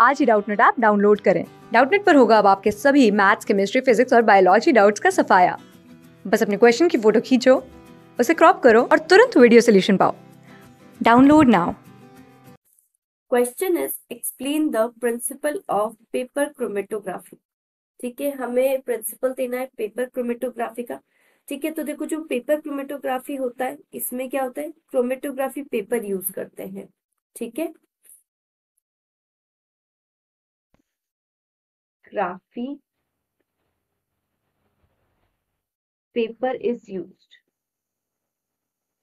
आज ही Doubtnet app download करें। डाउटनेट पर होगा अब आपके सभी मैथ्स, केमिस्ट्री, फिजिक्स और बायोलॉजी डाउट्स का सफाया। बस अपने क्वेश्चन की फ़ोटो खींचो, उसे क्रॉप करो और तुरंत वीडियो सोल्यूशन पाओ। Download now. Question is explain the principle of paper chromatography ठीक है, हमें प्रिंसिपल देना है पेपर क्रोमेटोग्राफी का। ठीक है तो देखो जो पेपर क्रोमेटोग्राफी होता है, इसमें क्या होता है? क्रोमेटोग्राफी पेपर यूज़ करते हैं। ठीक है? ग्राफी पेपर इज़ यूज्ड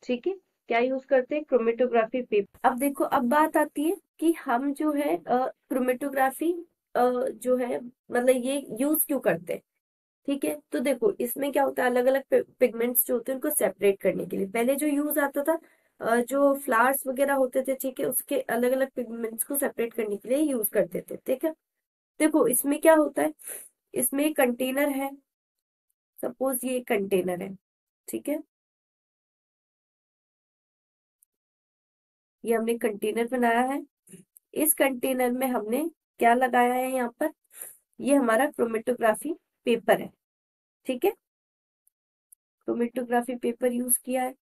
ठीक है? क्या यूज़ करते हैं? क्रोमेटोग्राफी पेपर अब देखो, अब बात आती है कि हम जो है क्रोमेटोग्राफी जो है मतलब ये यूज़ क्यों करते हैं? ठीक है? तो देखो, इसमें क्या होता है? अलग अलग पिगमेंट्स जो होते हैं, उनको सेपरेट करने के लिए। पहले जो यूज़ आता था जो फ्लावर्स वगैरह होते थे, ठीक है, उसके अलग अलग पिगमेंट्स को सेपरेट करने के लिए यूज़ करते थे, ठीक है? देखो, इसमें क्या होता है? इसमें एक कंटेनर है। सपोज़ ये कंटेनर है, ठीक है? ये हमने कंटेनर बनाया है। इस कंटेनर में हमने क्या लगाया है यहाँ पर? ये हमारा क्रोमेटोग्राफी पेपर है, ठीक है? क्रोमेटोग्राफी पेपर यूज़ किया है।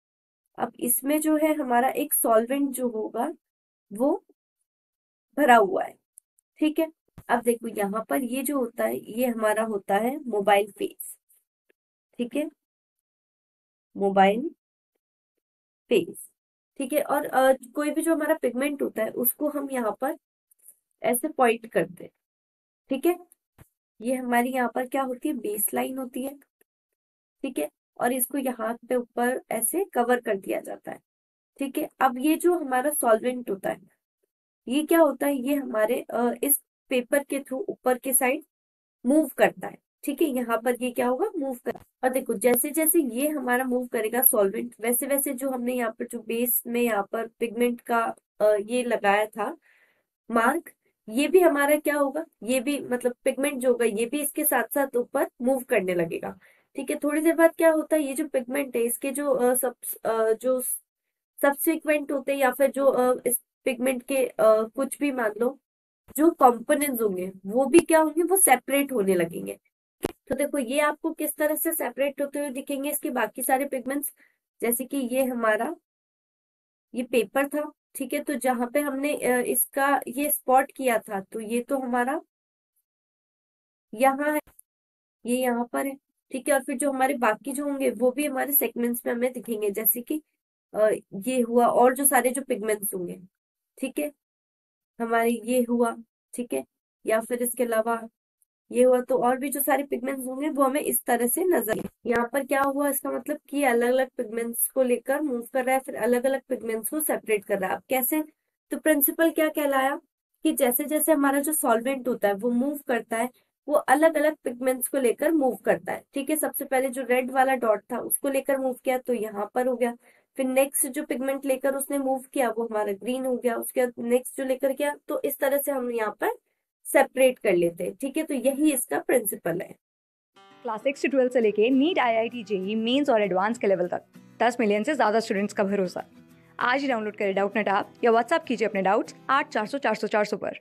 अब इसमें जो है हमारा एक सॉल्वेंट जो होगा, वो भरा हुआ है, ठीक है? अब देखो यहाँ पर ये जो होता है ये हमारा होता है मोबाइल फेस ठीक है? मोबाइल फेस ठीक है? और आ, कोई भी जो हमारा पिगमेंट होता है उसको हम यहाँ पर ऐसे पॉइंट करते हैं ठीक है? ये हमारी यहाँ पर क्या होती है? बेस लाइन होती है ठीक है? और इसको यहाँ पे ऊपर ऐसे कवर कर दिया जाता है ठीक है? अब ये जो हमारा सॉल्वेंट होता है ये क्या होता है? ये हमारे इस पेपर के थ्रू ऊपर के साइड मूव करता है। ठीक है यहाँ पर ये क्या होगा? मूव कर और देखो जैसे जैसे ये हमारा मूव करेगा सॉल्वेंट वैसे वैसे जो हमने यहाँ पर जो बेस में यहाँ पर पिगमेंट का ये लगाया था मार्क ये भी हमारा क्या होगा? ये भी मतलब पिगमेंट जो होगा ये भी इसके साथ साथ ऊपर मूव करने लगेगा। ठीक है थोड़ी देर बाद क्या होता है ये जो पिगमेंट है इसके जो आ, सब आ, जो सब्सिक्वेंट होते हैं या फिर जो आ, इस पिगमेंट के आ, कुछ भी मान लो जो कंपोनेंट्स होंगे, वो भी क्या होंगे, वो सेपरेट होने लगेंगे। तो देखो, ये आपको किस तरह से सेपरेट होते हुए दिखेंगे, इसके बाकी सारे पिगमेंट्स जैसे कि ये हमारा, ये पेपर था, ठीक है? तो जहाँ पे हमने इसका ये स्पॉट किया था तो ये तो हमारा यहाँ है, ये यहाँ पर है, ठीक है? और फिर जो हमारे बाकी जो होंगे, वो भी हमारे सेगमेंट्स में हमें दिखेंगे, जैसे कि ये हुआ, और जो सारे जो पिगमेंट्स होंगे, ठीक है? हमारे ये हुआ, ठीक है? या फिर इसके अलावा ये हुआ तो और भी जो सारे पिगमेंट्स होंगे, वो हमें इस तरह से नज़र यहाँ पर क्या हुआ, इसका मतलब कि अलग अलग पिगमेंट्स को लेकर मूव कर रहा है, फिर अलग अलग पिगमेंट्स को सेपरेट कर रहा है। अब कैसे? तो प्रिंसिपल क्या कहलाया? कि जैसे जैसे हमारा जो सॉल्वेंट होता है, वो मूव करता है, वो अलग अलग पिगमेंट्स को लेकर मूव करता है। ठीक है? सबसे पहले जो रेड वाला डॉट था, उसको लेकर मूव किया तो यहाँ पर हो गया। फिर नेक्स्ट जो पिगमेंट लेकर उसने मूव किया, वो हमारा ग्रीन हो गया। उसके बाद नेक्स्ट जो लेकर किया तो इस तरह से हम यहाँ पर सेपरेट कर लेते हैं, ठीक है? तो यही इसका प्रिंसिपल है। क्लास सिक्स से ट्वेल्थ से लेके NEET I I T JEE mains और एडवांस के लेवल तक। दस मिलियन से ज़्यादा स्टूडेंट्स का भरोसा। आज ही डाउनलोड करें डाउट नेट आप या व्हाट्सअप कीजिए अपने डाउट्स आठ चार सौ चार सौ चार सौ पर।